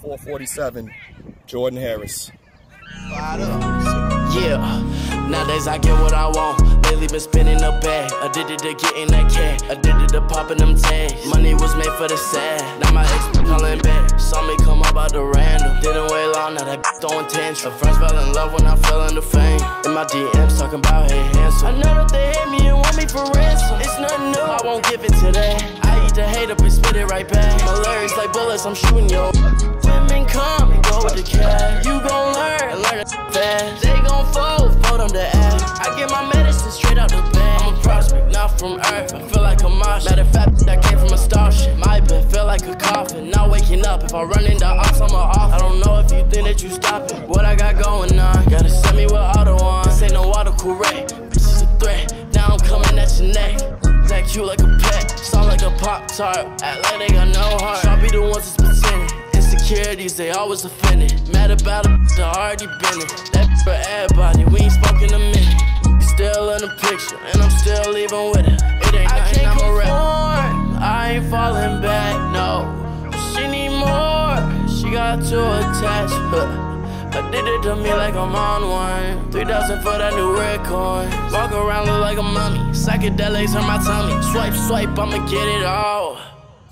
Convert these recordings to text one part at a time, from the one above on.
Four forty-seven, Jordan Harris. Yeah, nowadays I get what I want. Lately been spinning the bag. Addicted to getting that cash. Addicted to popping them tags. Money was made for the sad. Now my ex be calling back. Saw me come up out the random. Didn't wait long, now that b- throwing tantrum. friends fell in love when I fell into fame. In my DMs talking about hey handsome. I know that they hate me and want me for ransom. Nothing new, I won't give it to that. I eat the hate up and spit it right back. My lyrics like bullets, I'm shooting yo. Women come and go with the cash. You gon' learn and learn it fast. They gon' fold, fold on the ass. I get my medicine straight out the bag. I'm a prospect, not from Earth. I feel like a Martian. Matter of fact, I came from a starship. My bed feel like a coffin. Not waking up. If I run into ops, I'm a off. I don't know if you think that you stop it. What I got going on, gotta send me with auto on. This ain't no auto correct. You like a pet, sound like a pop tart. Act like they got no heart. Try be the ones that's pretending. Insecurities, they always offended. Mad about it, they already been it. That for everybody, we ain't spoken a minute. Still in the picture, and I'm still leaving with it. It ain't nothing, I'm a rep. I ain't falling back, no. She need more, she got too attached. Huh. Addicted to me like I'm on one. 3000 for that new red coin. Walk around look like a mummy. Psychedelics on my tummy. Swipe, swipe, I'ma get it all.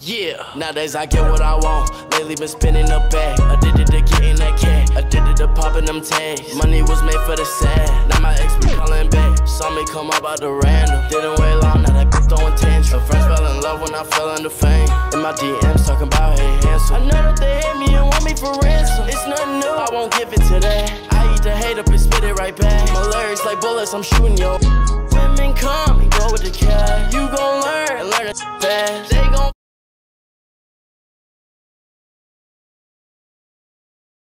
Yeah, nowadays I get what I want. Lately been spinning the bag. Addicted to getting that cash. Addicted to popping them tags. Money was made for the sad. Now my ex be calling back. Saw me come up out the random. Didn't wait long, now that bitch throwing tantrum. Friends fell in love when I fell into fame. In my DMs talking about hey handsome. I know that they hate me and want me for ransom don't give it to that. I eat the hate up and spit it right back. My lyrics like bullets, I'm shooting yo. Women come and go with the